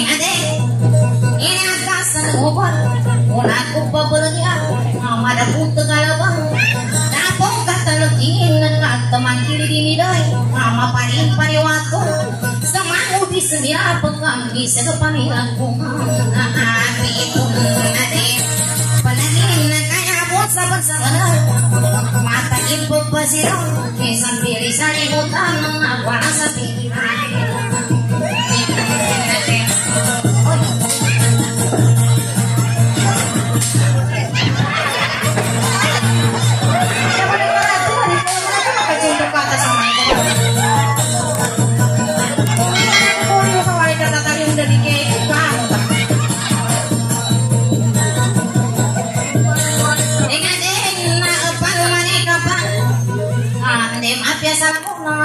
Ini ate ko ade, panangin na kaya mo sa bansagan, matakin po pa sila, isang pili sa libutan, agwa sa pikiran.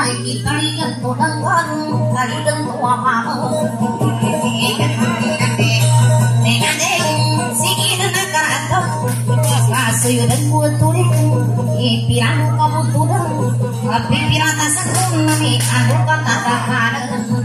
Kita lihat kodang baru, lagi dan tua mau. Sayudan buat pirata sa kunami Ano katatahanan Nagkaman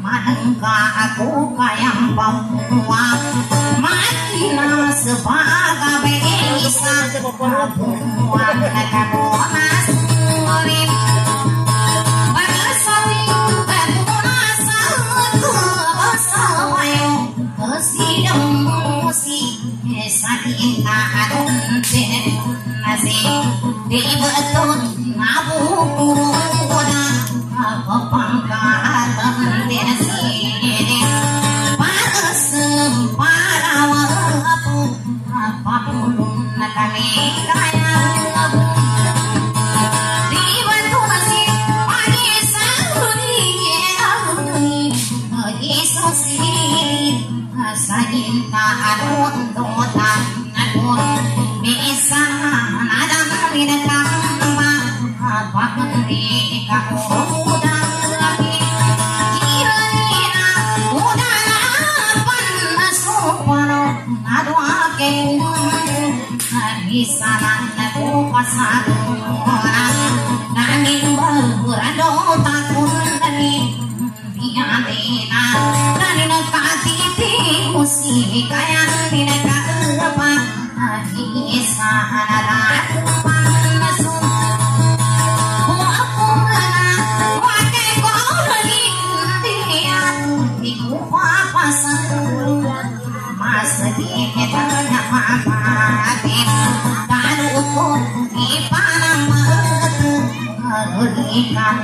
Manka aku kayang pemua Mati nang sebagai Isa Prabu que no, a misa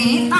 di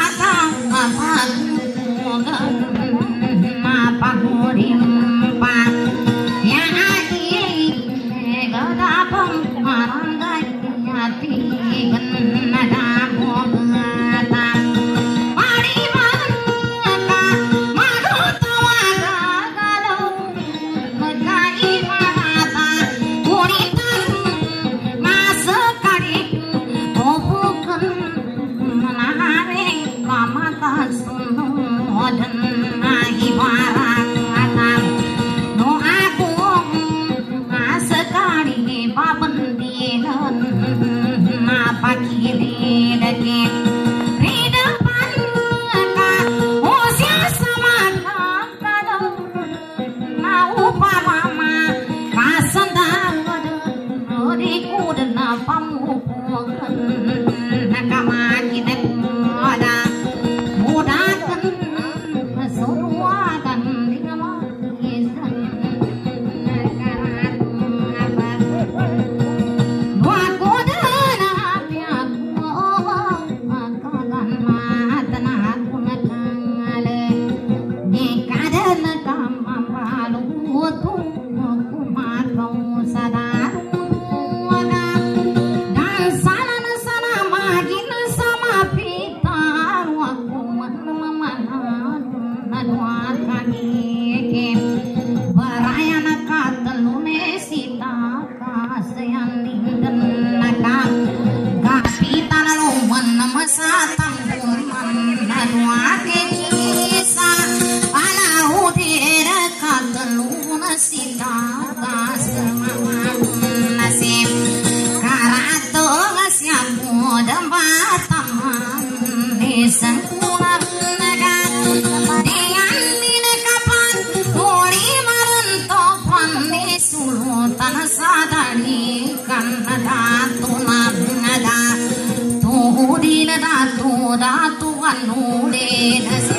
da tu da tu anule da